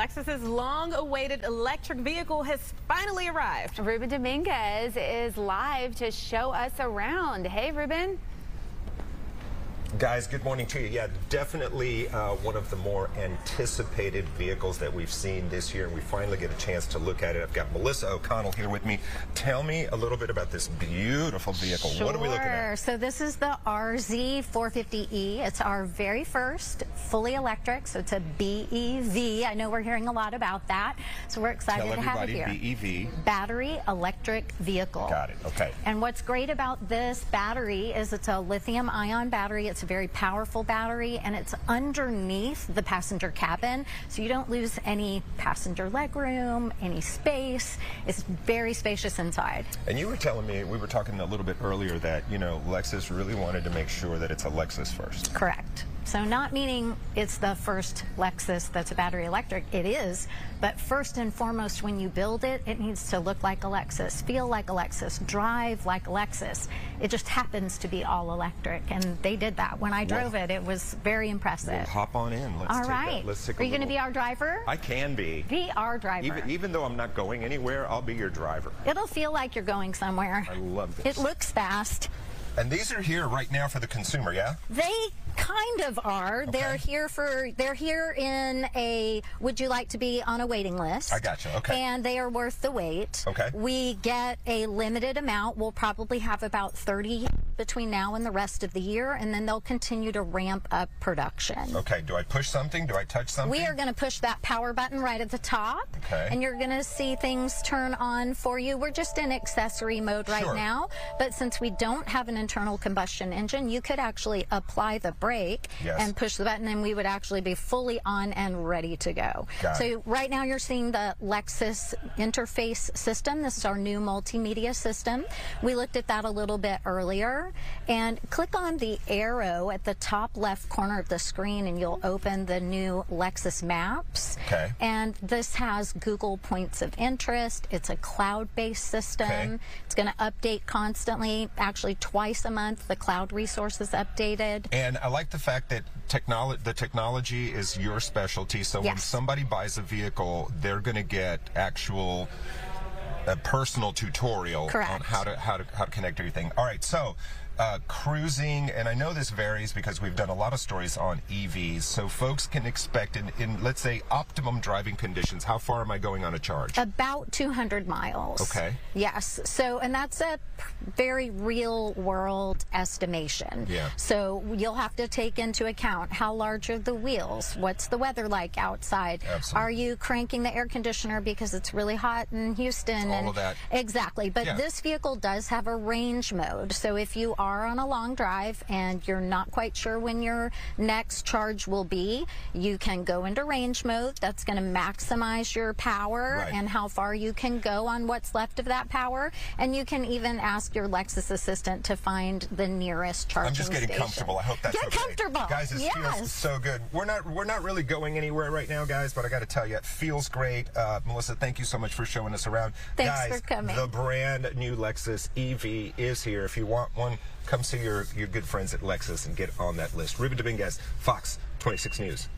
Lexus's long-awaited electric vehicle has finally arrived. Ruben Dominguez is live to show us around. Hey, Ruben. Guys, good morning to you. Yeah, definitely uh, one of the more anticipated vehicles that we've seen this year, and we finally get a chance to look at it. I've got Melissa O'Connell here with me. Tell me a little bit about this beautiful vehicle. Sure. What are we looking at? So this is the RZ450E. It's our very first fully electric, so it's a BEV. I know we're hearing a lot about that, so we're excited to have it here. BEV. Battery electric vehicle. Got it, okay. And what's great about this battery is it's a lithium ion battery. It's a very powerful battery and it's underneath the passenger cabin so you don't lose any passenger legroom, any space. It's very spacious inside. And you were telling me, we were talking a little bit earlier that, you know, Lexus really wanted to make sure that it's a Lexus first. Correct. So not meaning it's the first Lexus that's a battery electric. It is. But first and foremost, when you build it, it needs to look like a Lexus, feel like a Lexus, drive like a Lexus. It just happens to be all electric. And they did that. When I drove Well- it, it was very impressive. Well, hop on in. Let's all take right. A, let's take a Are you going to be our driver? I can be. be our driver. Even, even though I'm not going anywhere, I'll be your driver. It'll feel like you're going somewhere. I love this. It looks fast. And these are here right now for the consumer, yeah? They kind of are. They're here for. They're here in a. Would you like to be on a waiting list? I gotcha, okay. And they are worth the wait. Okay. We get a limited amount. We'll probably have about 30 between now and the rest of the year, and then they'll continue to ramp up production. Okay, do I push something? Do I touch something? We are going to push that power button right at the top, Okay. and you're going to see things turn on for you. We're just in accessory mode right Sure. now, but since we don't have an internal combustion engine, you could actually apply the brake Yes. and push the button, and we would actually be fully on and ready to go. Got so it. right now you're seeing the Lexus interface system. This is our new multimedia system. We looked at that a little bit earlier, and click on the arrow at the top left corner of the screen, and you'll open the new Lexus Maps. Okay. And this has Google points of interest. It's a cloud-based system. Okay. It's going to update constantly. Actually, twice a month, the cloud resource is updated. And I like the fact that technolo- the technology is your specialty. So when somebody buys a vehicle, they're going to get actual a personal tutorial on how to how to how to connect everything. All right, so. Uh, cruising, and I know this varies because we've done a lot of stories on EVs. So folks can expect in, in let's say optimum driving conditions. How far am I going on a charge? About 200 miles. Okay. Yes. So, and that's a very real world estimation. Yeah. So you'll have to take into account how large are the wheels? What's the weather like outside? Absolutely. Are you cranking the air conditioner because it's really hot in Houston? All of that. Exactly. But Yeah. this vehicle does have a range mode. So if you are on a long drive and you're not quite sure when your next charge will be, you can go into range mode. That's going to maximize your power Right. and how far you can go on what's left of that power. And you can even ask your Lexus assistant to find the nearest charging I'm just getting station. comfortable. I hope that's Get okay. comfortable. guys. It yes. feels so good. We're not we're not really going anywhere right now, guys. But I got to tell you, it feels great. Uh, Melissa, thank you so much for showing us around. Thanks guys, for coming. The brand new Lexus EV is here. If you want one, come see your your good friends at Lexus and get on that list. Ruben Dominguez, Fox 26 News.